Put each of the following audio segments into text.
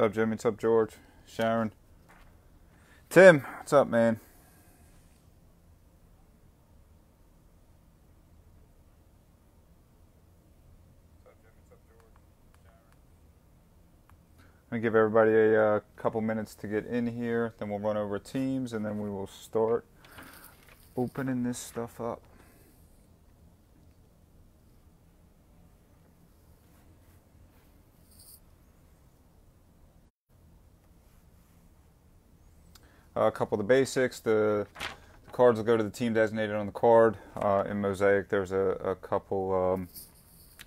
What's up, Jimmy? What's up, George? Sharon? Tim, what's up, man? I'm going to give everybody a uh, couple minutes to get in here. Then we'll run over teams and then we will start opening this stuff up. A couple of the basics. The, the, cards will go to the team designated on the card. Uh, in Mosaic, there's a, a couple um,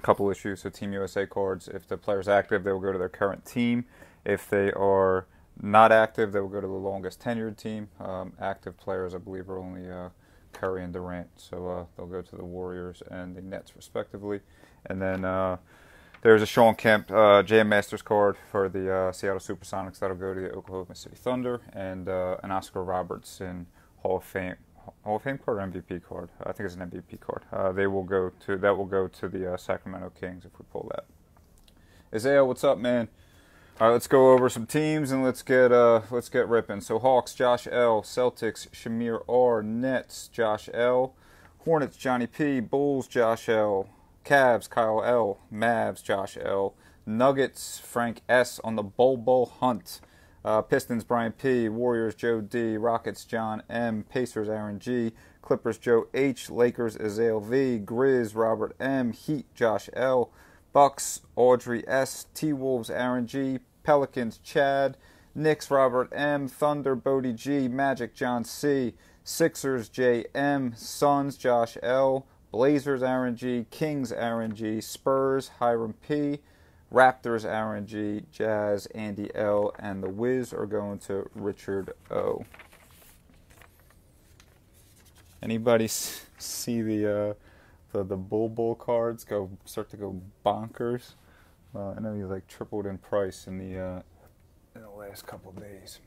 couple issues. So Team USA cards, if the player's active, they will go to their current team. If they are not active, they will go to the longest tenured team. Um, active players, I believe, are only uh, Curry and Durant, so uh, they'll go to the Warriors and the Nets respectively. And then uh, there's a Shawn Kemp uh, Jam Masters card for the uh, Seattle Supersonics that'll go to the Oklahoma City Thunder, and uh, an Oscar Robertson Hall of Fame Hall of Fame card or MVP card. I think it's an MVP card. Uh, they will go to that will go to the uh, Sacramento Kings if we pull that. Isaiah, what's up, man? All right, let's go over some teams and let's get uh, let's get ripping. So Hawks, Josh L. Celtics, Shamir R. Nets, Josh L. Hornets, Johnny P. Bulls, Josh L. Cavs, Kyle L. Mavs, Josh L. Nuggets, Frank S. on the Bol Bol Hunt. Uh, Pistons, Brian P. Warriors, Joe D. Rockets, John M. Pacers, Aaron G. Clippers, Joe H. Lakers, Azale V. Grizz, Robert M. Heat, Josh L. Bucks, Audrey S. T Wolves, Aaron G. Pelicans, Chad. Knicks, Robert M. Thunder, Bodie G. Magic, John C. Sixers, J. M. Suns, Josh L. Blazers, Aaron G. Kings, Aaron G. Spurs, Hiram P. Raptors, Aaron G. Jazz, Andy L. And the Wiz are going to Richard O. Anybody see the uh, the the Bol Bol cards go start to go bonkers? Uh, I know he's like tripled in price in the uh, in the last couple days.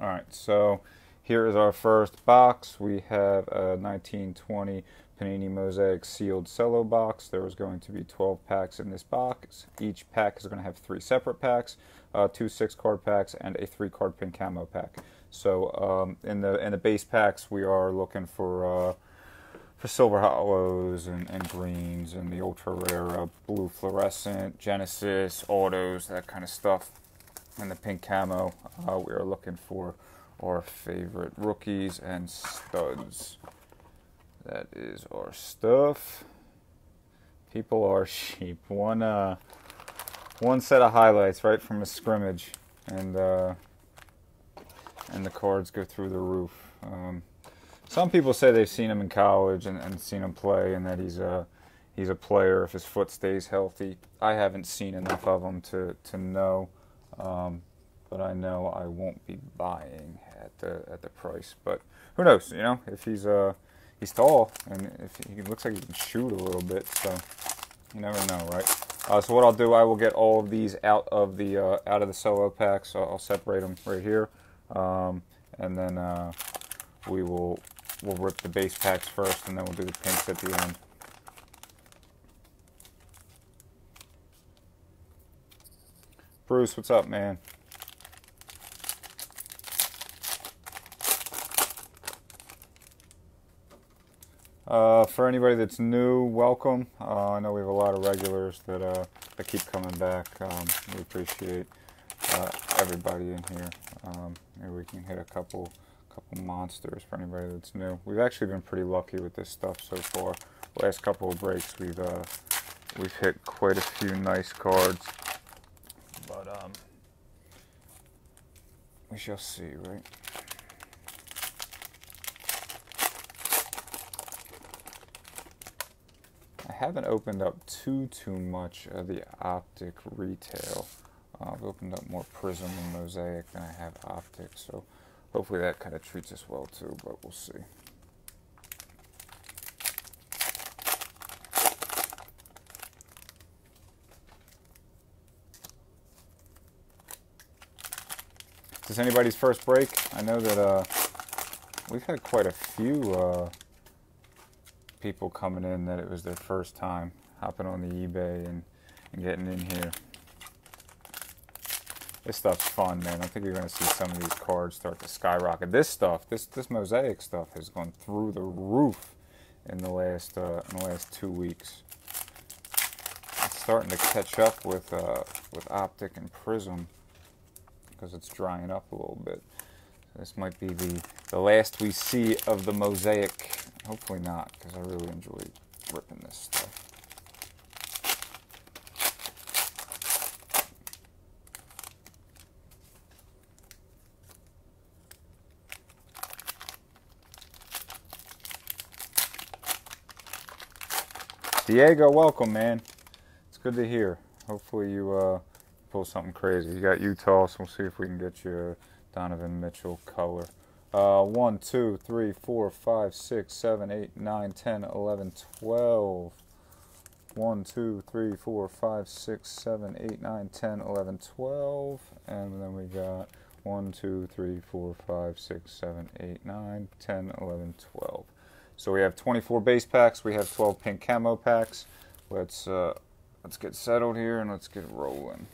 All right, so here is our first box. We have a 1920 Panini Mosaic sealed cello box. There was going to be 12 packs in this box. Each pack is going to have three separate packs, uh, two six card packs, and a three card pink camo pack. So um, in the in the base packs, we are looking for uh, for silver hollows and, and, greens and the ultra rare uh, blue fluorescent, Genesis, autos, that kind of stuff. And the pink camo, uh, we are looking for our favorite rookies and studs. That is our stuff. People are sheep. One uh, one set of highlights right from a scrimmage, and uh, and the cards go through the roof. Um, some people say they've seen him in college and, and seen him play, and that he's a he's a player if his foot stays healthy. I haven't seen enough of him to to know, um, but I know I won't be buying at the at the price. But who knows? You know, if he's uh he's tall, and if he looks like he can shoot a little bit, so you never know, right? Uh, so what I'll do, I will get all of these out of the uh, out of the solo pack. So I'll separate them right here, um, and then uh, we will we'll rip the base packs first, and then we'll do the pinks at the end. Bruce, what's up, man? Uh, for anybody that's new, welcome. Uh, I know we have a lot of regulars that uh, that keep coming back. Um, we appreciate uh, everybody in here. Um, maybe we can hit a couple couple monsters for anybody that's new. We've actually been pretty lucky with this stuff so far. Last couple of breaks, we've uh, we've hit quite a few nice cards, but um, we shall see, right? Haven't opened up too too much of the optic retail. Uh, I've opened up more Prism and Mosaic than I have optic, so hopefully that kind of treats us well too, but we'll see. Is this anybody's first break? I know that uh, we've had quite a few uh, people coming in that it was their first time hopping on the eBay and, and getting in here. this stuff's fun, man. I think you're gonna see some of these cards start to skyrocket. This stuff, this this mosaic stuff, has gone through the roof in the last uh, in the last two weeks. It's starting to catch up with uh, with optic and prism because it's drying up a little bit. This might be the the last we see of the mosaic. Hopefully not, because I really enjoy ripping this stuff. Diego, welcome, man. It's good to hear. Hopefully you uh, pull something crazy. You got Utah, so we'll see if we can get you Donovan Mitchell color. Uh, 1, 2, 3, 4, 5, 6, 7, 8, 9, 10, 11, 12. 1, 2, 3, 4, 5, 6, 7, 8, 9, 10, 11, 12. And then we got 1, 2, 3, 4, 5, 6, 7, 8, 9, 10, 11, 12. So we have 24 base packs. We have 12 pink camo packs. Let's uh, let's get settled here and let's get rolling.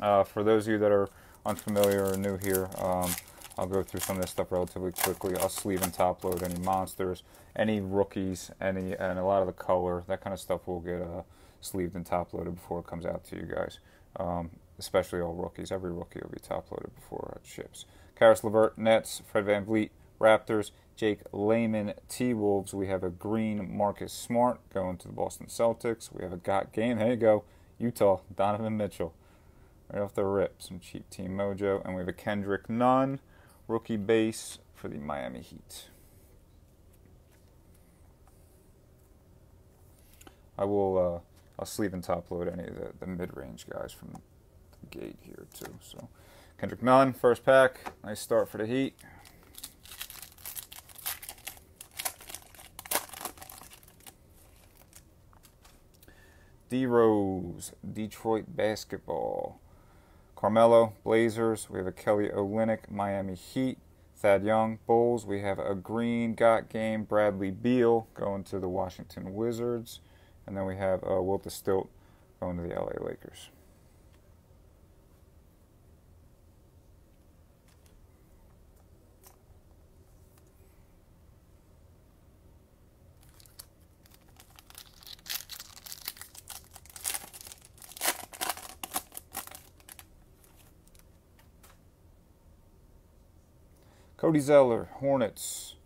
Uh, for those of you that are unfamiliar or new here, um, I'll go through some of this stuff relatively quickly. I'll sleeve and top load any monsters, any rookies, any and a lot of the color, that kind of stuff will get uh, sleeved and top loaded before it comes out to you guys. Um, especially all rookies. Every rookie will be top loaded before it ships. Caris LeVert, Nets, Fred Van VanVleet, Raptors, Jake Layman, T Wolves. We have a green Marcus Smart going to the Boston Celtics. We have a got game. There you go. Utah, Donovan Mitchell. Right off the rip, some cheap team mojo. And we have a Kendrick Nunn, rookie base for the Miami Heat. I will uh, I'll sleeve and top load any of the, the mid range guys from the gate here too. So Kendrick Nunn, first pack. Nice start for the Heat. D Rose, Detroit basketball. Carmelo, Blazers. We have a Kelly Olynyk, Miami Heat. Thad Young, Bulls. We have a green got game, Bradley Beal going to the Washington Wizards. And then we have uh, Wilt Stilt going to the LA Lakers. Cody Zeller, Hornets.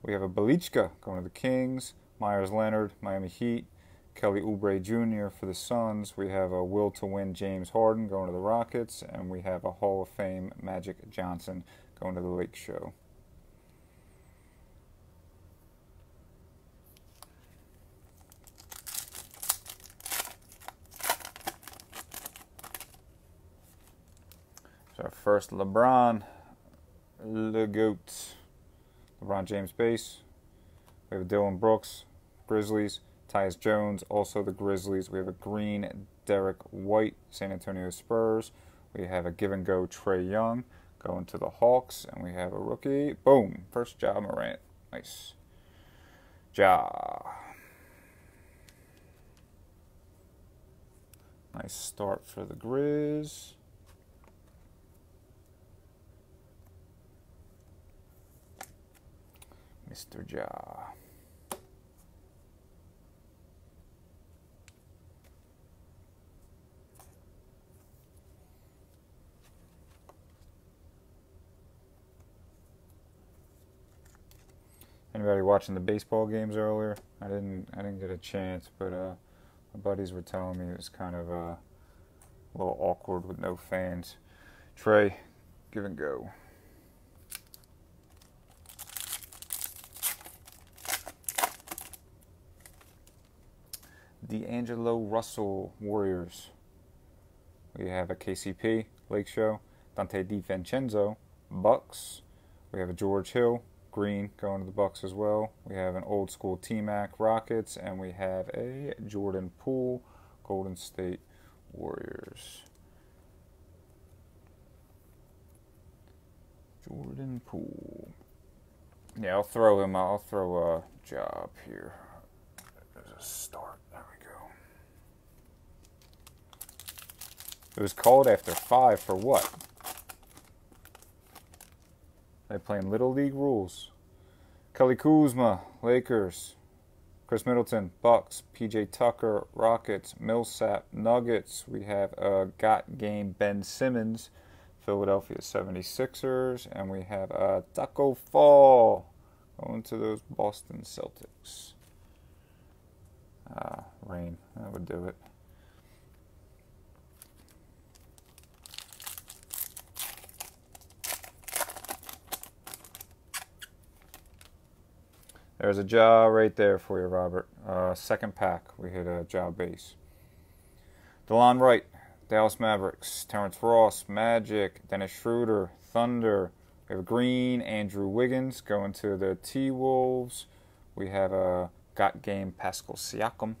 We have a Bjelica going to the Kings. Meyers Leonard, Miami Heat. Kelly Oubre Jr. for the Suns. We have a will to win James Harden going to the Rockets. And we have a Hall of Fame Magic Johnson going to the Lake Show. So first LeBron, Le Goat, LeBron James base. We have Dillon Brooks, Grizzlies. Tyus Jones, also the Grizzlies. We have a green Derrick White, San Antonio Spurs. We have a give and go Trae Young going to the Hawks. And we have a rookie. Boom. First Ja Morant. Nice. Ja. Nice start for the Grizz. Mr. Ja. Anybody watching the baseball games earlier? I didn't. I didn't get a chance, but uh, my buddies were telling me it was kind of uh, a little awkward with no fans. Trae, give and go. D'Angelo Russell Warriors. We have a KCP Lake Show. Donte DiVincenzo Bucks. We have a George Hill Green going to the Bucks as well. We have an old school T Mac Rockets, and we have a Jordan Poole Golden State Warriors. Jordan Poole. Yeah, I'll throw him. I'll throw a job here. There's a start. It was called after five for what? They're playing Little League rules. Kelly Kuzma, Lakers. Khris Middleton, Bucks. PJ Tucker, Rockets. Millsap, Nuggets. We have a got game Ben Simmons, Philadelphia 76ers. And we have a Tacko Fall going to those Boston Celtics. Ah, rain. That would do it. There's a Ja right there for you, Robert. Uh, second pack, we hit a Ja base. DeLon Wright, Dallas Mavericks. Terrence Ross, Magic. Dennis Schroeder, Thunder. We have Green, Andrew Wiggins going to the T Wolves. We have a got game Pascal Siakam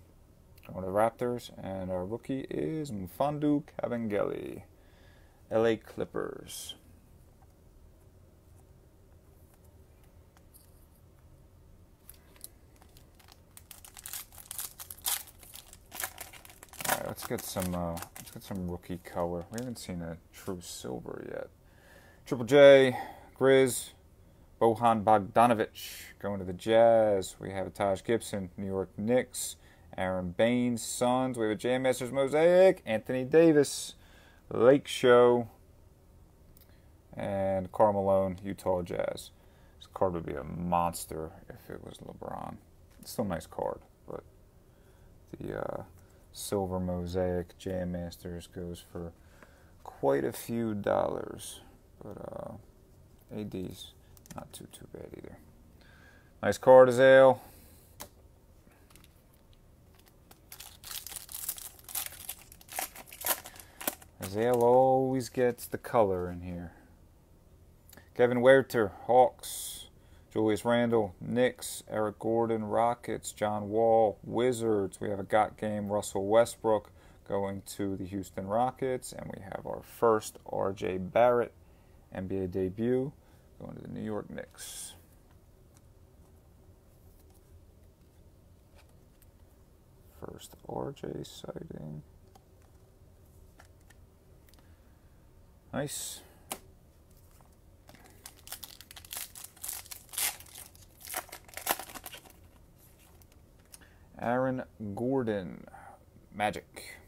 going to the Raptors. And our rookie is Mfiondu Kabengele, LA Clippers. Let's get some uh, let's get some rookie color. We haven't seen a true silver yet. Triple J, Grizz, Bojan Bogdanovic going to the Jazz. We have a Taj Gibson, New York Knicks, Aron Baynes, Suns. We have a Jam Masters Mosaic, Anthony Davis, Lake Show, and Karl Malone, Utah Jazz. This card would be a monster if it was LeBron. It's still a nice card, but the uh, silver mosaic Jam Masters goes for quite a few dollars, but uh, AD's not too too bad either. Nice card, Azale. Azale always gets the color in here. Kevin Huerter, Hawks. Julius Randle, Knicks, Eric Gordon, Rockets, John Wall, Wizards. We have a got game, Russell Westbrook going to the Houston Rockets. And we have our first RJ Barrett NBA debut going to the New York Knicks. First RJ sighting. Nice. Aaron Gordon, Magic.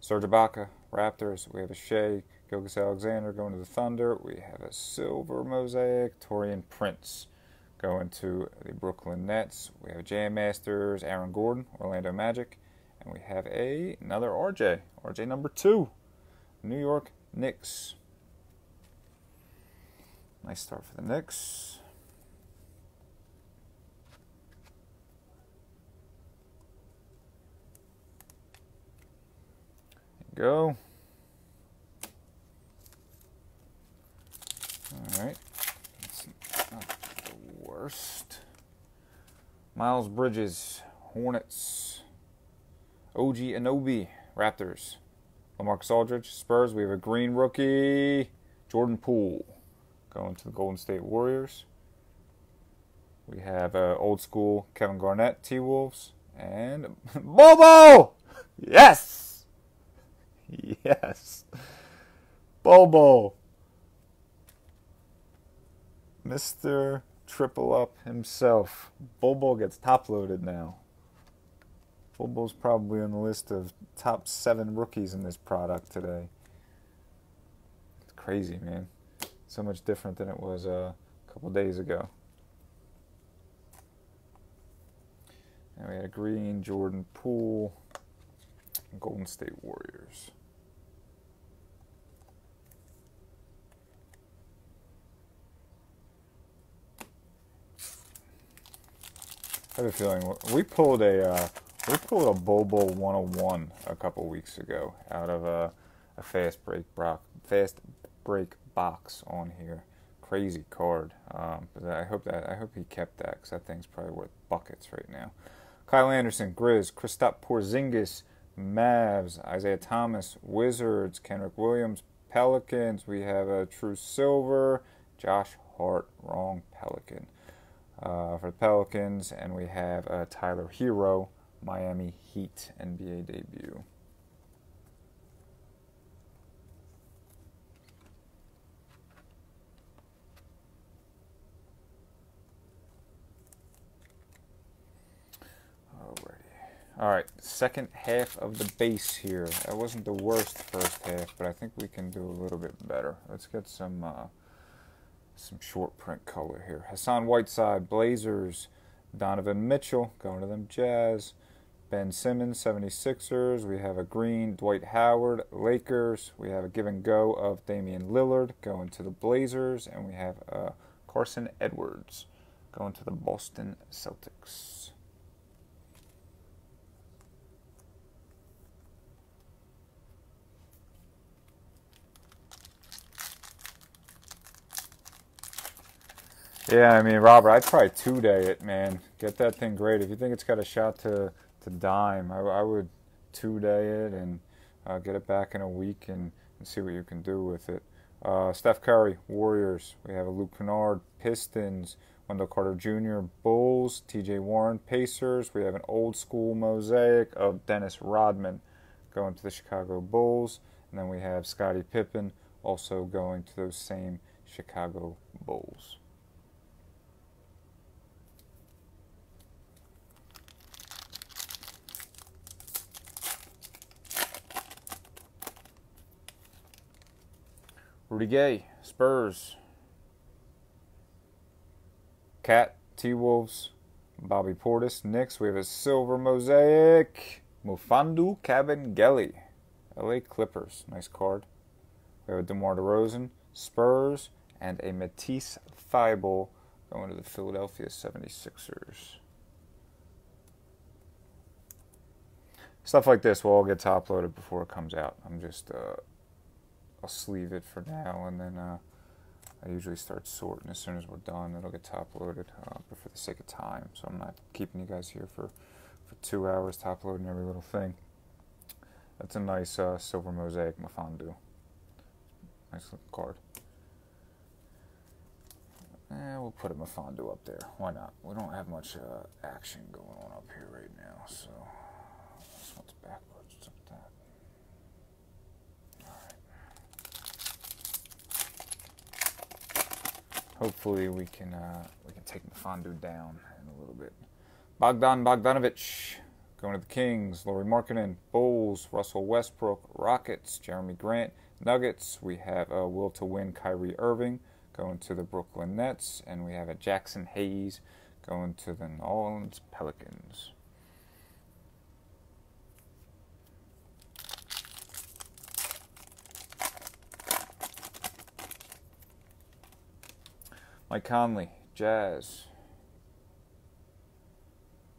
Serge Ibaka, Raptors. We have a Shai, Gilgeous-Alexander going to the Thunder. We have a silver mosaic, Taurean Prince going to the Brooklyn Nets. We have Jam Masters, Aaron Gordon, Orlando Magic. And we have a another RJ, RJ number two, New York Knicks. Nice start for the Knicks. Go. All right. It's not the worst. Miles Bridges, Hornets. OG Anunoby, Raptors. LaMarcus Aldridge, Spurs. We have a green rookie, Jordan Poole, going to the Golden State Warriors. We have uh, old school Kevin Garnett, T Wolves, and Bobo. Yes. yes. Bobo. Mr. Triple Up himself. Bobo gets top loaded now. Bobo's probably on the list of top seven rookies in this product today. It's crazy, man. So much different than it was uh, a couple days ago. And we had a green Jordan Poole, Golden State Warriors. I have a feeling we pulled a uh, we pulled a Bobo 101 a couple weeks ago out of a, a fast break block, fast break box on here. Crazy card. Um, but I hope that I hope he kept that because that thing's probably worth buckets right now. Kyle Anderson, Grizz, Kristaps Porzingis, Mavs, Isaiah Thomas, Wizards, Kenrich Williams, Pelicans. We have a True Silver, Josh Hart, wrong Pelican uh, for the Pelicans, and we have uh, Tyler Herro, Miami Heat NBA debut. All right, second half of the base here. That wasn't the worst first half, but I think we can do a little bit better. Let's get some uh, some short print color here. Hassan Whiteside, Blazers, Donovan Mitchell, going to them Jazz, Ben Simmons, 76ers. We have a green, Dwight Howard, Lakers. We have a give and go of Damian Lillard going to the Blazers, and we have uh, Carsen Edwards going to the Boston Celtics. Yeah, I mean, Robert, I'd probably two day it, man. Get that thing great. If you think it's got a shot to, to dime, I, I would two day it and uh, get it back in a week and, and see what you can do with it. Uh, Steph Curry, Warriors. We have a Luke Kennard, Pistons. Wendell Carter Jr., Bulls. TJ Warren, Pacers. We have an old school mosaic of Dennis Rodman going to the Chicago Bulls. And then we have Scottie Pippen also going to those same Chicago Bulls. Rudy Gay, Spurs. Cat, T Wolves, Bobby Portis, Knicks. We have a silver mosaic. Mfiondu Kabengele, LA Clippers. Nice card. We have a DeMar DeRozan, Spurs, and a Matisse Thybulle going to the Philadelphia 76ers. Stuff like this will all get top loaded before it comes out. I'm just uh, I'll sleeve it for now, and then uh, I usually start sorting as soon as we're done. It'll get top loaded, uh, but for the sake of time, so I'm not keeping you guys here for, for two hours top loading every little thing. That's a nice uh, silver mosaic Mfiondu. Nice looking card. Eh, we'll put a Mfiondu up there. Why not? We don't have much uh, action going on up here right now, so this one's backwards. Hopefully we can uh, we can take Mfiondu down in a little bit. Bogdan Bogdanovic going to the Kings. Lauri Markkanen, Bulls, Russell Westbrook, Rockets, Jerami Grant, Nuggets. We have a will to win Kyrie Irving going to the Brooklyn Nets, and we have a Jaxson Hayes going to the New Orleans Pelicans. Mike Conley, Jazz.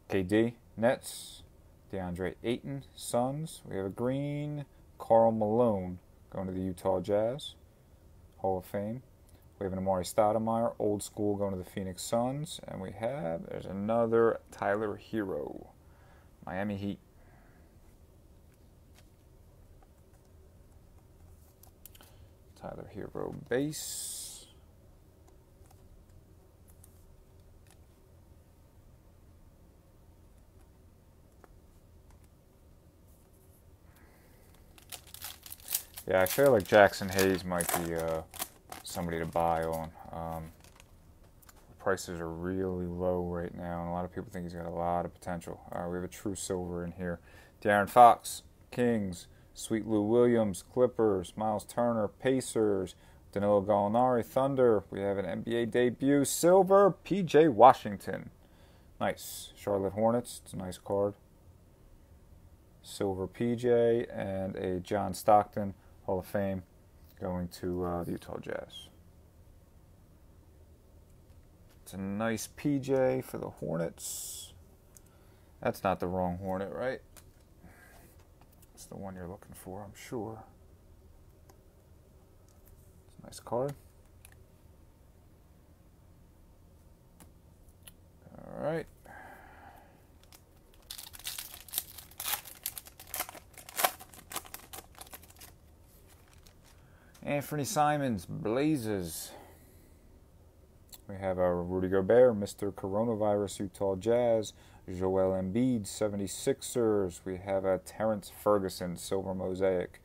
KD, Nets. DeAndre Ayton, Suns. We have a green. Karl Malone going to the Utah Jazz, Hall of Fame. We have an Amar'e Stoudemire, old school, going to the Phoenix Suns. And we have, there's another Tyler Herro, Miami Heat. Tyler Herro base. Yeah, I feel like Jaxson Hayes might be uh, somebody to buy on. Um, prices are really low right now, and a lot of people think he's got a lot of potential. Uh, we have a true silver in here. De'Aaron Fox, Kings, Sweet Lou Williams, Clippers, Miles Turner, Pacers, Danilo Gallinari, Thunder. We have an NBA debut, silver, PJ Washington. Nice. Charlotte Hornets, it's a nice card. Silver PJ, and a John Stockton. Hall of Fame going to uh, the Utah Jazz. It's a nice PJ for the Hornets. That's not the wrong Hornet, right? It's the one you're looking for, I'm sure. It's a nice card. All right. Anthony Simons, Blazers. We have our Rudy Gobert, Mr. Coronavirus, Utah Jazz. Joel Embiid, 76ers. We have a Terrance Ferguson, Silver Mosaic,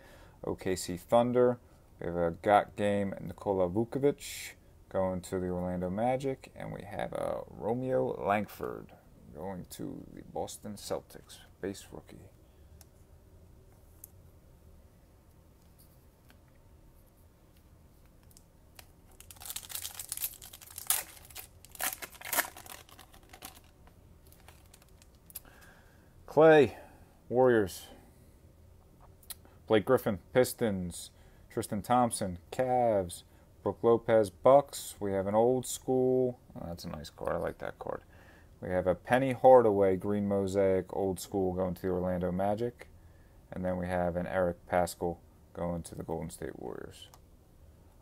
OKC Thunder. We have a Got Game, Nikola Vucevic going to the Orlando Magic. And we have a Romeo Langford going to the Boston Celtics. base rookie. Clay, Warriors. Blake Griffin, Pistons. Tristan Thompson, Cavs. Brook Lopez, Bucks. We have an old school. Oh, that's a nice card. I like that card. We have a Penny Hardaway green mosaic old school going to the Orlando Magic. And then we have an Eric Paschall going to the Golden State Warriors.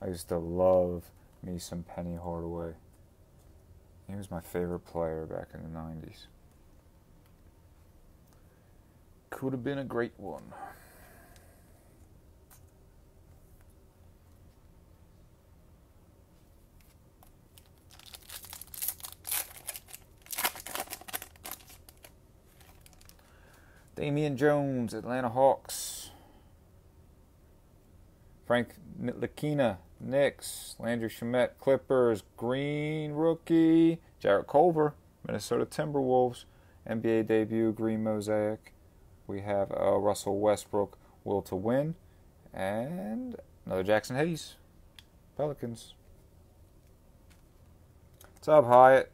I used to love me some Penny Hardaway. He was my favorite player back in the 90s. Could have been a great one. Damian Jones, Atlanta Hawks. Frank Ntilikina, Knicks. Landry Shamet, Clippers. Green rookie. Jarrett Culver, Minnesota Timberwolves. NBA debut, Green Mosaic. We have uh, Russell Westbrook, Will to Win. And another Jaxson Hayes, Pelicans. What's up, Hyatt?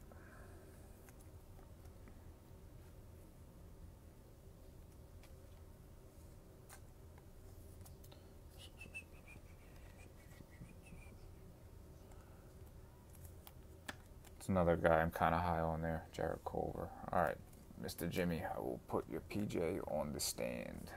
It's another guy I'm kind of high on there, Jarrett Culver. All right, Mr. Jimmy, I will put your PJ on the stand.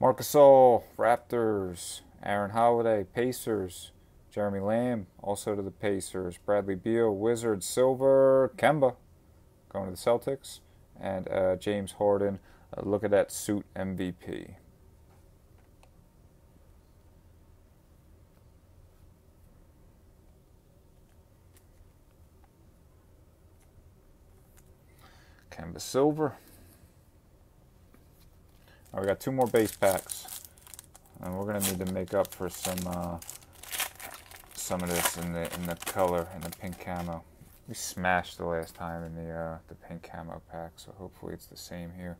Marcus All, Raptors. Aaron Holiday, Pacers. Jeremy Lamb, also to the Pacers. Bradley Beal, Wizards, Silver. Kemba, going to the Celtics. And uh, James Harden, uh, look at that suit MVP. Canvas silver. we got two more base packs. And we're gonna need to make up for some uh, some of this in the in the color in the pink camo. We smashed the last time in the uh, the pink camo pack, so hopefully it's the same here.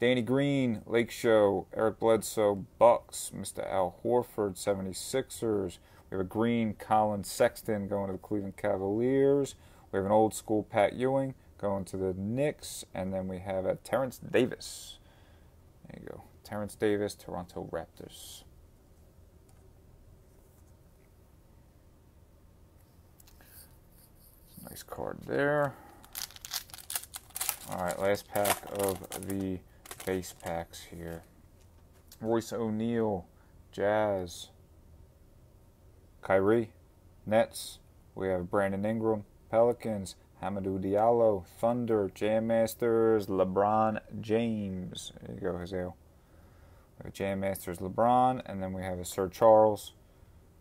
Danny Green, Lake Show, Eric Bledsoe, Bucks, Mr. Al Horford, 76ers. We have a green Collin Sexton going to the Cleveland Cavaliers. We have an old school Pat Ewing, Going to the Knicks, and then we have a Terence Davis. There you go. Terence Davis, Toronto Raptors. Nice card there. All right, last pack of the base packs here. Royce O'Neale, Jazz, Kyrie, Nets. We have Brandon Ingram, Pelicans, Hamidou Diallo, Thunder, Jam Masters, LeBron James. There you go, Azale. We have Jam Masters LeBron, and then we have a Sir Charles.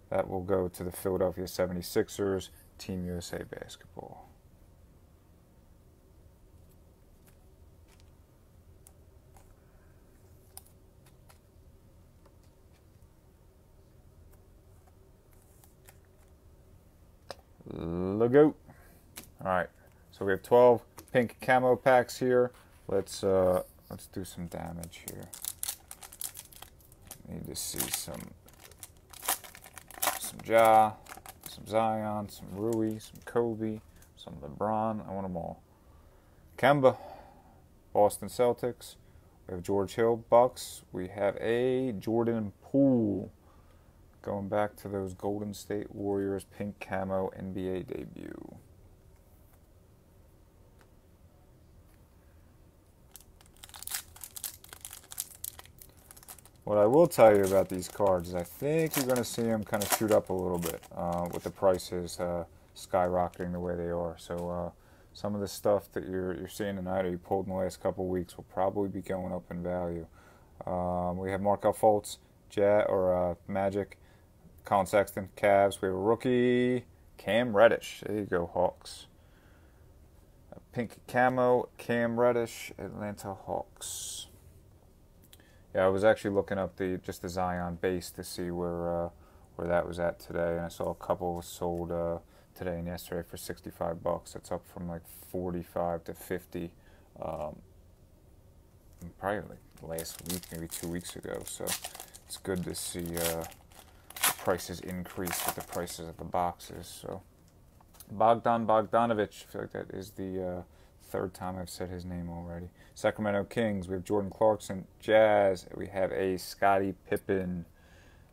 That will go to the Philadelphia 76ers, Team USA Basketball. Look all right, so we have 12 pink camo packs here. Let's uh, let's do some damage here. Need to see some some Ja, some Zion, some Rui, some Kobe, some LeBron. I want them all. Kemba, Boston Celtics. We have George Hill, Bucks. We have a Jordan Poole. Going back to those Golden State Warriors pink camo NBA debut. What I will tell you about these cards is I think you're going to see them kind of shoot up a little bit uh, with the prices uh, skyrocketing the way they are. So uh, some of the stuff that you're you're seeing tonight or you pulled in the last couple weeks will probably be going up in value. Um, we have Markelle Fultz, Jet or uh, Magic, Collin Sexton, Cavs. We have a rookie, Cam Reddish. There you go, Hawks. Pink camo, Cam Reddish, Atlanta Hawks. Yeah, I was actually looking up the just the Zion base to see where uh, where that was at today, and I saw a couple sold uh, today and yesterday for 65 bucks. That's up from like 45 to 50. Um, probably like last week, maybe two weeks ago. So it's good to see uh, the prices increase with the prices of the boxes. So Bogdan Bogdanovich, I feel like that is the uh, third time I've said his name already. Sacramento Kings, we have Jordan Clarkson. Jazz, we have a Scottie Pippen.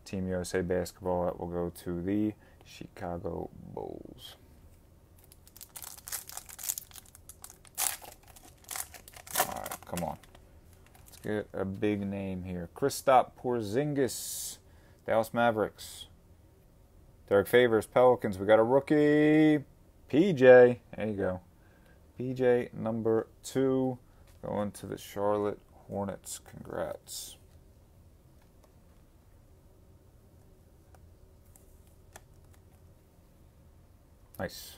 Team USA basketball that will go to the Chicago Bulls. All right, come on. Let's get a big name here. Kristaps Porzingis, Dallas Mavericks. Derrick Favors, Pelicans. We got a rookie, PJ. There you go. PJ number two going to the Charlotte Hornets. Congrats. Nice.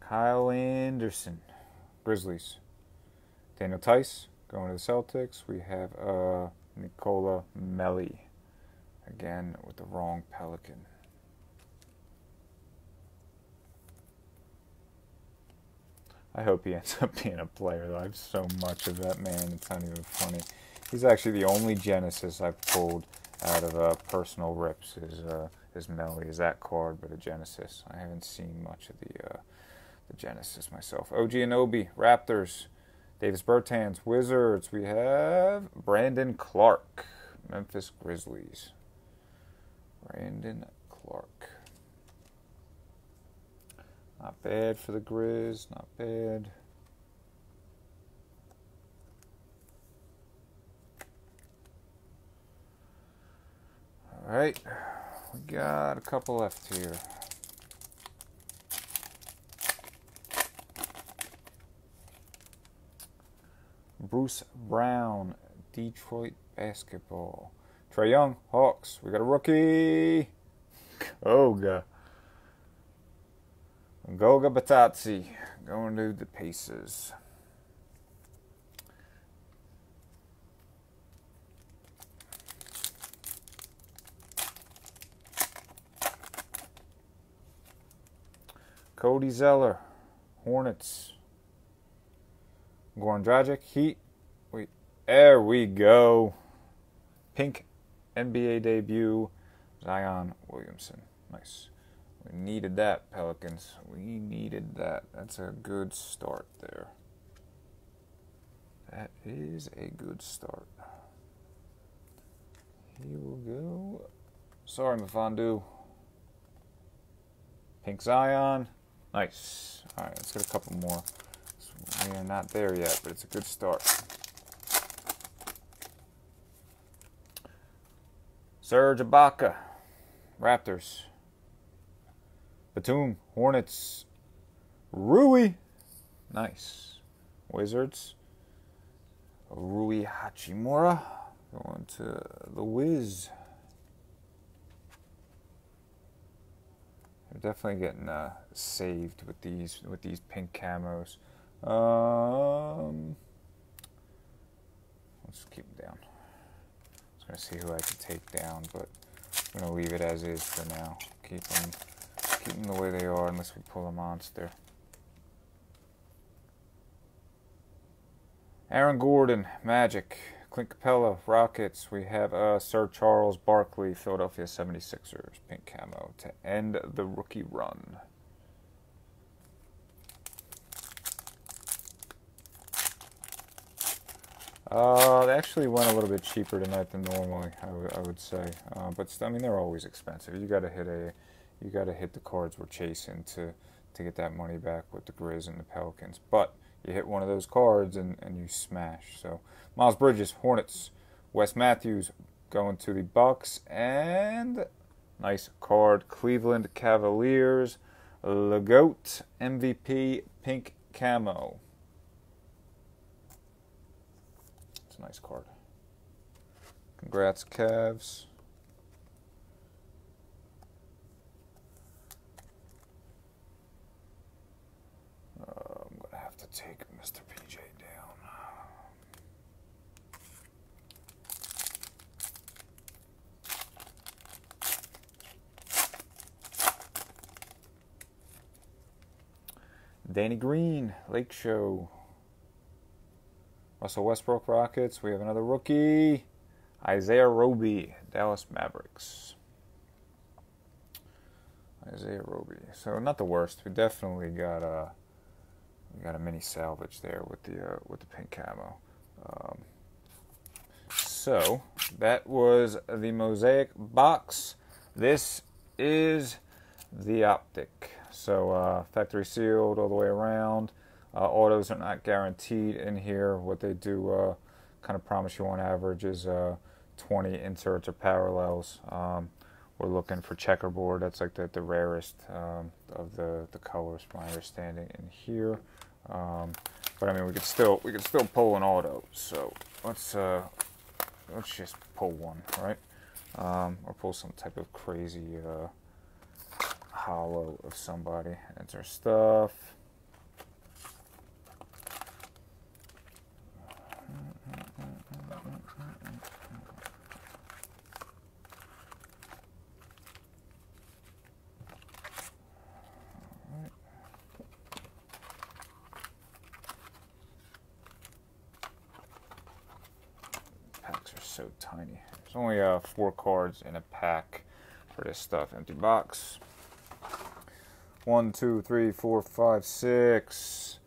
Kyle Anderson, Grizzlies. Daniel Theis going to the Celtics. We have uh, Nicolo Melli, again with the wrong Pelican. I hope he ends up being a player. Though. I have so much of that man; it's not even funny. He's actually the only Genesis I've pulled out of uh, personal rips. Is uh, is Melli? Is that card, but a Genesis? I haven't seen much of the uh, the Genesis myself. OG Anunoby, Raptors. Davis Bertans, Wizards. We have Brandon Clarke, Memphis Grizzlies. Brandon Clarke. Not bad for the Grizz, not bad. All right, we got a couple left here. Bruce Brown, Detroit basketball. Trae Young, Hawks. We got a rookie. Oh, Goga. Goga Bitadze going to the Pacers. Cody Zeller, Hornets. Goran Dragic, Heat. Wait, there we go. Pink NBA debut, Zion Williamson. Nice. We needed that, Pelicans. We needed that. That's a good start there. That is a good start. Here we go. Sorry, Mfiondu. Pink Zion. Nice. All right, let's get a couple more. We are not there yet, but it's a good start. Serge Ibaka, Raptors. Batum, Hornets. Rui, nice. Wizards. Rui Hachimura going to the Wiz. They're definitely getting uh, saved with these with these pink camos. Um, let's keep them down. I was gonna see who I could take down, but I'm gonna leave it as is for now. Keep them, keep them the way they are, unless we pull a monster. Aaron Gordon, Magic. Clint Capela, Rockets. We have uh, Sir Charles Barkley, Philadelphia 76ers, pink camo, to end the rookie run. Uh, they actually went a little bit cheaper tonight than normally. I, would say, uh, but I mean they're always expensive. You got to hit a, you got to hit the cards we're chasing to to get that money back with the Grizz and the Pelicans. But you hit one of those cards and, and you smash. So Miles Bridges, Hornets, Wes Matthews going to the Bucks, and nice card Cleveland Cavaliers, Legoat MVP pink camo. A nice card. Congrats, Cavs. Uh, I'm going to have to take Mr. PJ down. Danny Green, Lake Show. Russell Westbrook Rockets. We have another rookie. Isaiah Roby, Dallas Mavericks. Isaiah Roby. So not the worst. We definitely got a we got a mini salvage there with the uh, with the pink camo. Um, so that was the mosaic box. This is the optic. So uh, factory sealed all the way around. Uh, autos are not guaranteed in here. What they do uh, kind of promise you on average is uh, 20 inserts or parallels. Um, we're looking for checkerboard. That's like the, the rarest um, of the, the colors, my understanding in here. Um, but I mean, we could still we could still pull an auto. So let's uh, let's just pull one, right? Um, or pull some type of crazy uh, hollow of somebody. Enter stuff. So tiny. There's only uh, four cards in a pack for this stuff. Empty box. One, two, three, four, five, six,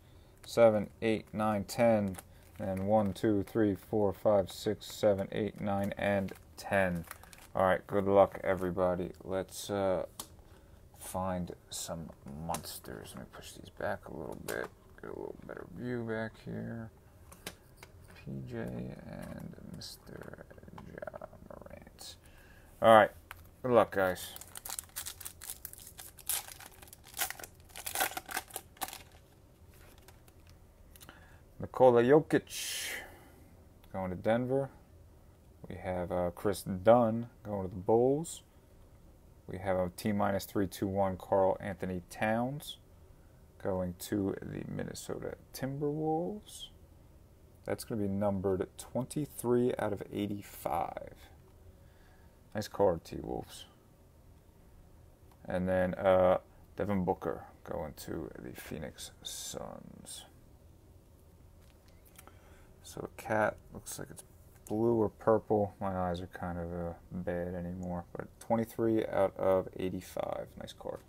seven, eight, nine, ten. And one, two, three, four, five, six, seven, eight, nine, and ten. All right, good luck, everybody. Let's uh, find some monsters. Let me push these back a little bit. Get a little better view back here. PJ and Mr. Ja Morant. All right. Good luck, guys. Nikola Jokic going to Denver. We have uh, Kris Dunn going to the Bulls. We have a T minus 321 Karl-Anthony Towns going to the Minnesota Timberwolves. That's going to be numbered 23 out of 85. Nice card, T Wolves. And then uh, Devin Booker going to the Phoenix Suns. So the cat looks like it's blue or purple. My eyes are kind of uh, bad anymore. But 23 out of 85. Nice card.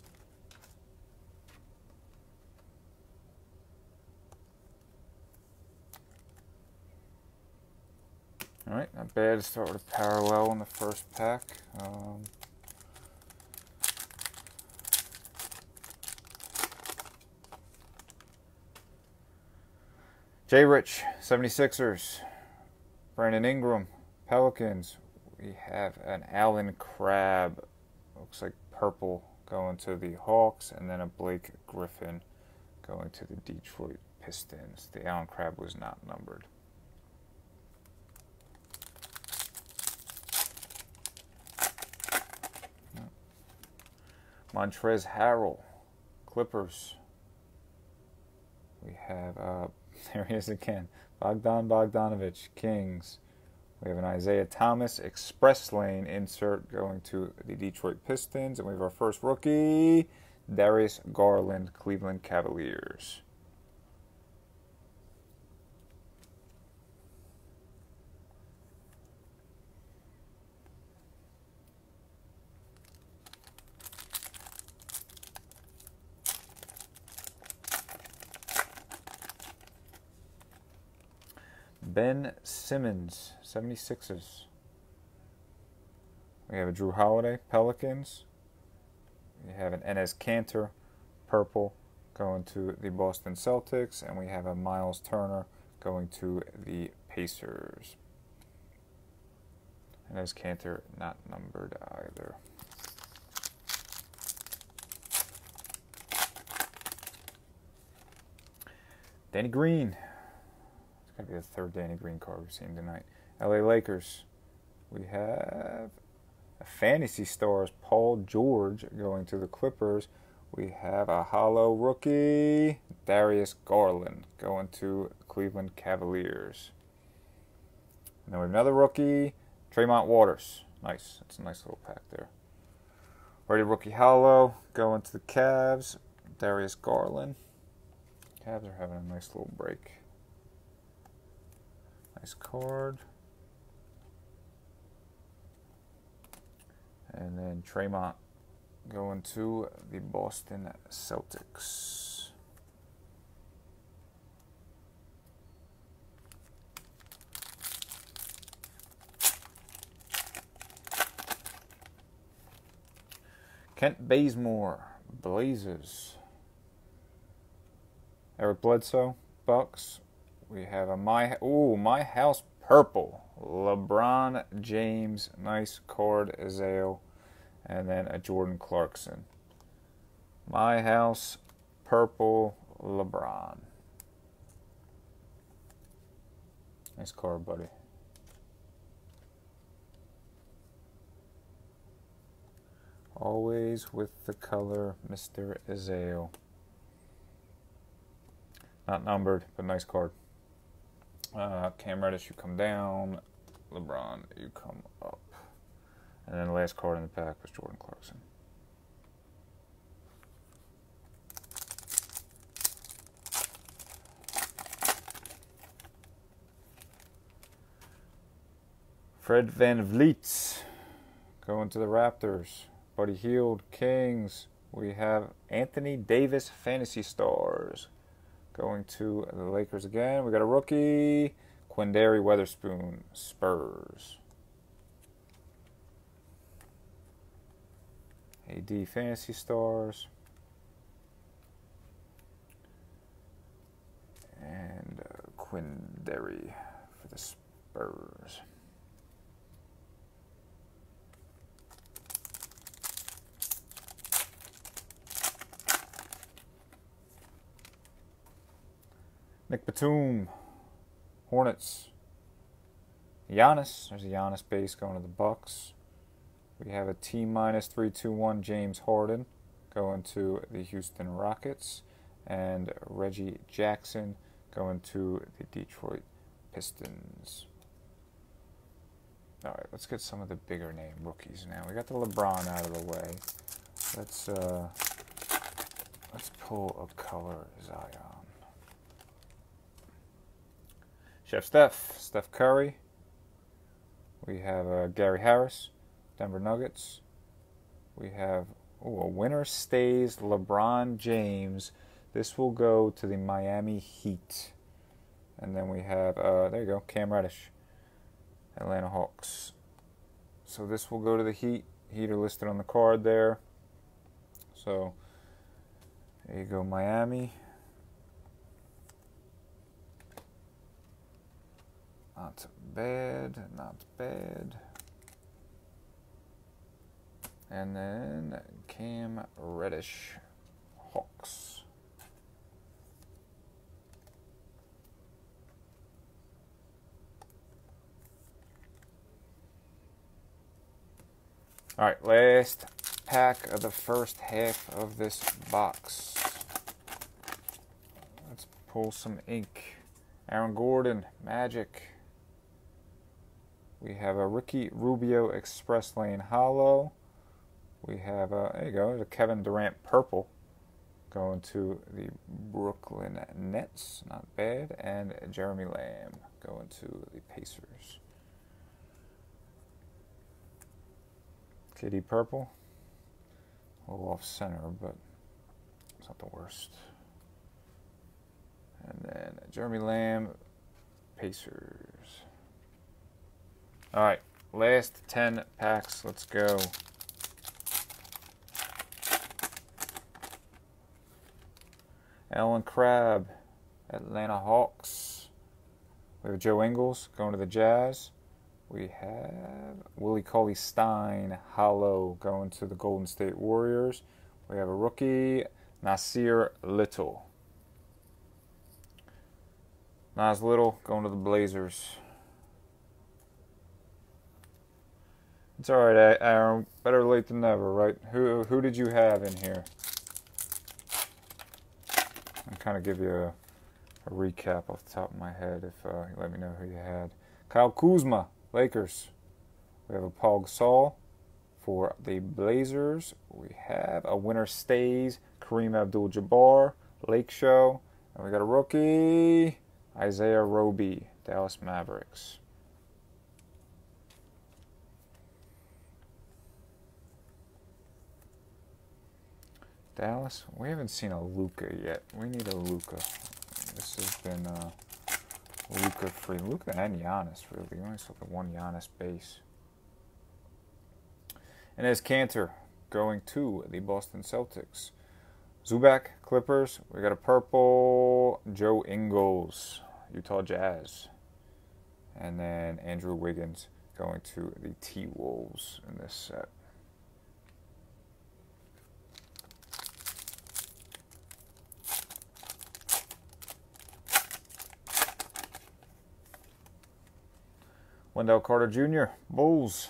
Alright, not bad to start with a parallel in the first pack. Um, Jay Rich, 76ers. Brandon Ingram, Pelicans. We have an Allen Crabbe. looks like purple, going to the Hawks, and then a Blake Griffin going to the Detroit Pistons. The Allen Crabbe was not numbered. Montrezl Harrell, Clippers. We have, uh, there he is again, Bogdan Bogdanovic, Kings. We have an Isaiah Thomas Express Lane insert going to the Detroit Pistons. And we have our first rookie, Darius Garland, Cleveland Cavaliers. Ben Simmons, 76ers. We have a Jrue Holiday, Pelicans. We have an Enes Kanter, purple, going to the Boston Celtics. And we have a Miles Turner going to the Pacers. Enes Kanter not numbered either. Danny Green, Gotta be the third Danny Green card we've seen tonight. LA Lakers. We have a Fantasy Stars Paul George going to the Clippers. We have a hollow rookie, Darius Garland, going to Cleveland Cavaliers. And then we have another rookie, Tremont Waters. Nice. That's a nice little pack there. Ready rookie hollow, going to the Cavs, Darius Garland. Cavs are having a nice little break. Nice card. And then Tremont going to the Boston Celtics. Kent Bazemore, Blazers. Eric Bledsoe, Bucks. We have a my ooh my house purple. LeBron James, nice card, Azale, and then a Jordan Clarkson. My house purple, LeBron. Nice card, buddy. Always with the color, Mr. Azale. Not numbered, but nice card. Uh, Cam Reddish, you come down. LeBron, you come up. And then the last card in the pack was Jordan Clarkson. Fred Van VanVleet going to the Raptors. Buddy Hield, Kings. We have Anthony Davis, Fantasy Stars. Going to the Lakers again. We got a rookie, Quinndary Weatherspoon, Spurs. AD Fantasy Stars. And uh, Quinndary for the Spurs. Nick Hornets. Giannis, there's a Giannis base going to the Bucks. We have a T minus three two one James Harden going to the Houston Rockets, and Reggie Jackson going to the Detroit Pistons. All right, let's get some of the bigger name rookies now. We got the LeBron out of the way. Let's uh, let's pull a color Zion. Chef Steph, Steph Curry. We have uh, Gary Harris, Denver Nuggets. We have ooh, a winner stays LeBron James. This will go to the Miami Heat. And then we have, uh, there you go, Cam Reddish, Atlanta Hawks. So this will go to the Heat. Heat are listed on the card there. So there you go, Miami. Not bad, not bad. And then Cam Reddish Hawks. All right, last pack of the first half of this box. Let's pull some ink. Aaron Gordon, Magic. We have a Ricky Rubio Express Lane Hollow. We have a, there you go, a Kevin Durant Purple going to the Brooklyn Nets. Not bad. And Jeremy Lamb going to the Pacers. KD Purple. A little off center, but it's not the worst. And then Jeremy Lamb, Pacers. All right, last 10 packs. Let's go. Allen Crabbe, Atlanta Hawks. We have Joe Ingles going to the Jazz. We have Willie Cauley Stein, Hollow, going to the Golden State Warriors. We have a rookie, Nassir Little. Nas Little going to the Blazers. It's all right, Aaron. Better late than never, right? Who who did you have in here? I'll kind of give you a, a, recap off the top of my head if uh, you let me know who you had. Kyle Kuzma, Lakers. We have a Pau Gasol for the Blazers. We have a winner stays, Kareem Abdul-Jabbar, Lake Show, And we got a rookie, Isaiah Roby, Dallas Mavericks. Dallas, we haven't seen a Luka yet. We need a Luka. This has been uh, Luka free. Luka and Giannis, really. We only saw the one Giannis base. Enes Kanter going to the Boston Celtics. Zubac, Clippers. We got a purple Joe Ingles, Utah Jazz. And then Andrew Wiggins going to the T Wolves in this set. Wendell Carter Jr., Bulls.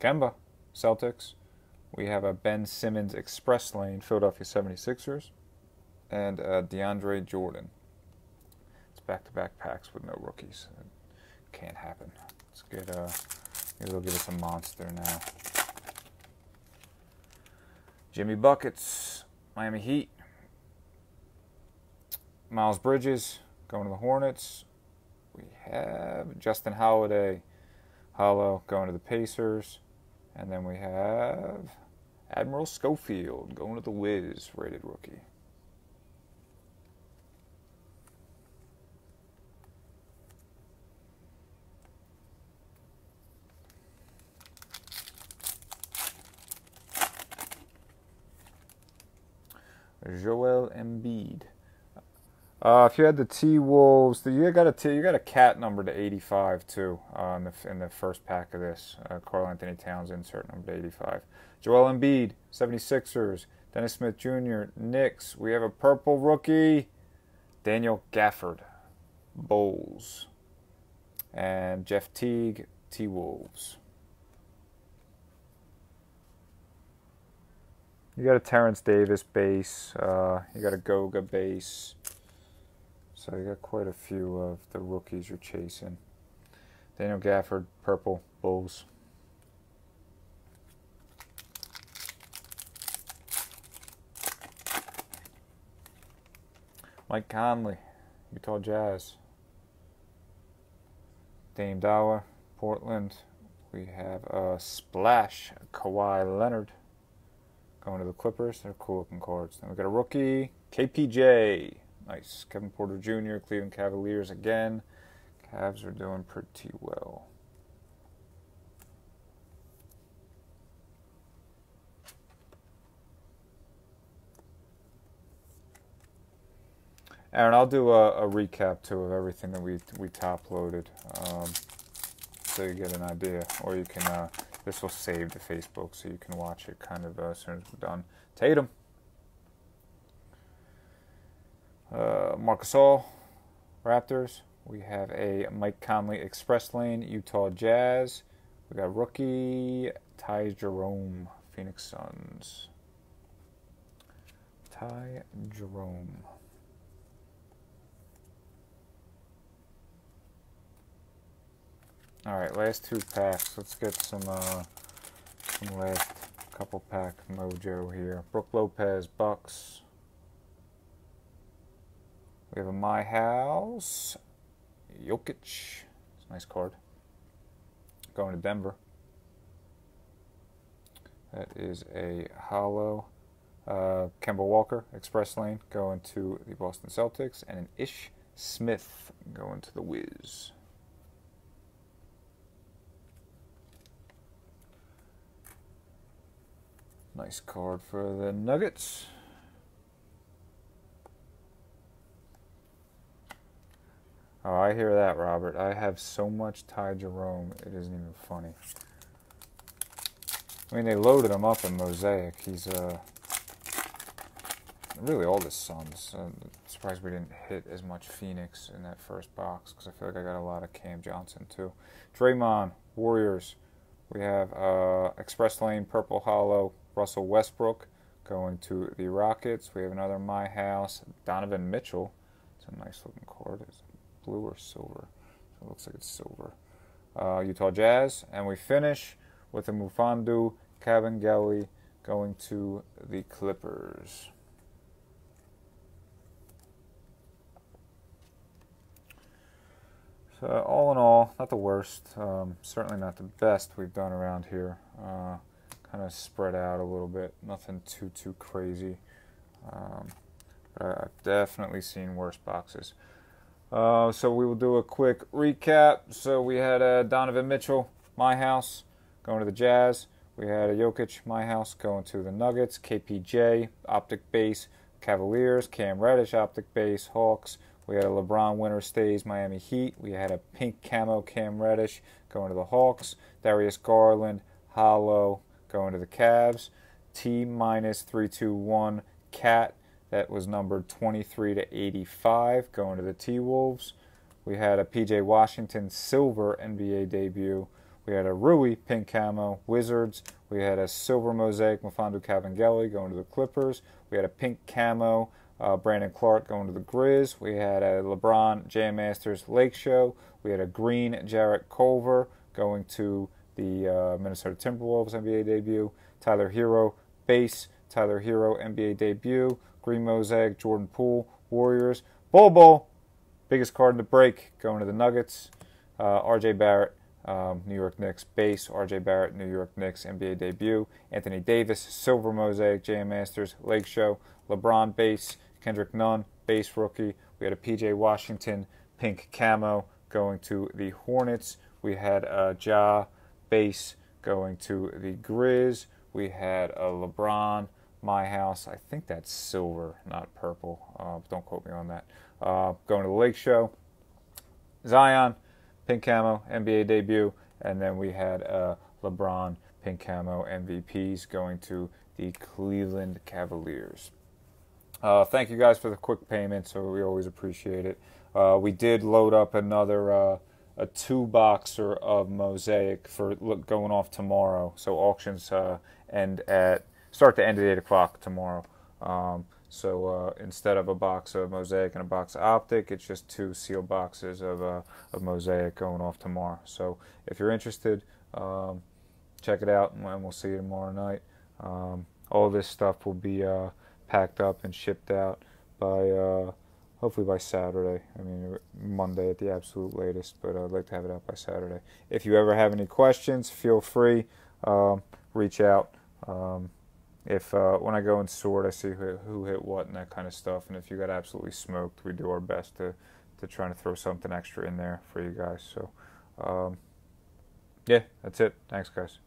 Kemba, Celtics. We have a Ben Simmons Express Lane, Philadelphia 76ers. And uh, DeAndre Jordan. It's back to back packs with no rookies. It can't happen. Let's get, uh, maybe they'll give us a monster now. Jimmy Buckets, Miami Heat. Miles Bridges going to the Hornets we have Justin Holiday, Hollow going to the Pacers. And then we have Admiral Schofield going to the Wiz, rated rookie. Joel Embiid. Uh, if you had the T Wolves, you got a T, you got a cat number to 85 too uh, in the in the first pack of this. Uh, Karl-Anthony Towns insert number to 85. Joel Embiid, 76ers. Dennis Smith Jr. Knicks. We have a purple rookie, Daniel Gafford, Bulls, and Jeff Teague, T Wolves. You got a Terence Davis base. Uh, you got a Goga base. So you got quite a few of the rookies you're chasing. Daniel Gafford, purple, Bulls. Mike Conley, Utah Jazz. Dame Dolla, Portland. We have a splash, Kawhi Leonard. Going to the Clippers. They're cool looking cards. Then we got a rookie, KPJ. Nice. Kevin Porter Jr., Cleveland Cavaliers again. Cavs are doing pretty well. Aaron, I'll do a, a, recap too of everything that we we top loaded, um, so you get an idea, or you can. Uh, this will save to Facebook, so you can watch it kind of uh, as soon as we're done. Tatum, uh, Marc Gasol, Raptors. We have a Mike Conley Express Lane, Utah Jazz. We got rookie Ty Jerome, Phoenix Suns. Ty Jerome. All right, last two packs. Let's get some uh, some last couple pack mojo here. Brook Lopez, Bucks. We have a My House. Jokic. It's a nice card. Going to Denver. That is a hollow. Uh, Kemba Walker, Express Lane, going to the Boston Celtics. And an Ish Smith going to the Wiz. Nice card for the Nuggets. Oh, I hear that, Robert. I have so much Ty Jerome, it isn't even funny. I mean, they loaded him up in Mosaic. He's, uh, really all the Suns. I'm surprised we didn't hit as much Phoenix in that first box because I feel like I got a lot of Cam Johnson, too. Draymond, Warriors. We have uh, Express Lane, Purple Hollow, Russell Westbrook going to the Rockets. We have another My House, Donovan Mitchell. It's a nice looking card blue or silver? So it looks like it's silver. Uh, Utah Jazz. And we finish with a Mfiondu Kabengele going to the Clippers. So all in all, not the worst. Um, certainly not the best we've done around here. Uh, kind of spread out a little bit. Nothing too too crazy. Um, I've definitely seen worse boxes. Uh, so we will do a quick recap. So we had uh, Donovan Mitchell, my house, going to the Jazz. We had a Jokic, my house, going to the Nuggets. KPJ, optic base, Cavaliers. Cam Reddish, optic base, Hawks. We had a LeBron winner stays Miami Heat. We had a pink camo Cam Reddish going to the Hawks. Darius Garland, hollow, going to the Cavs. T minus 321 Cat that was numbered 23 to 85 going to the T Wolves. We had a PJ Washington silver NBA debut. We had a Rui pink camo Wizards. We had a silver mosaic Mfiondu Kabengele going to the Clippers. We had a pink camo uh, Brandon Clarke going to the Grizz. We had a LeBron Jam Masters Lake Show. We had a green Jarrett Culver going to the uh, Minnesota Timberwolves NBA debut. Tyler Herro base. Tyler Herro NBA debut. Green Mosaic, Jordan Poole, Warriors. Bol, biggest card in the break, going to the Nuggets. Uh, RJ Barrett, um, New York Knicks base. RJ Barrett, New York Knicks NBA debut. Anthony Davis, Silver Mosaic, Jam Masters, Lake Show. LeBron base. Kendrick Nunn, base rookie. We had a PJ Washington, pink camo, going to the Hornets. We had a Ja base going to the Grizz. We had a LeBron my house. I think that's silver, not purple. Uh, don't quote me on that. Uh, going to the Lake Show. Zion, pink camo, NBA debut. And then we had uh, LeBron, pink camo, MVPs going to the Cleveland Cavaliers. Uh, thank you guys for the quick payment, so we always appreciate it. Uh, we did load up another uh, a two boxer of mosaic for going off tomorrow. So auctions end at start to end at 8 o'clock tomorrow. Um, so uh, instead of a box of Mosaic and a box of Optic, it's just two sealed boxes of, uh, of Mosaic going off tomorrow. So if you're interested, um, check it out, and we'll see you tomorrow night. Um, all this stuff will be uh, packed up and shipped out by uh, hopefully by Saturday. I mean Monday at the absolute latest, but I'd like to have it out by Saturday. If you ever have any questions, feel free um, reach out. If uh, when I go and sort, I see who, who, hit what and that kind of stuff. And if you got absolutely smoked, we do our best to to try to throw something extra in there for you guys. So, um, yeah, that's it. Thanks, guys.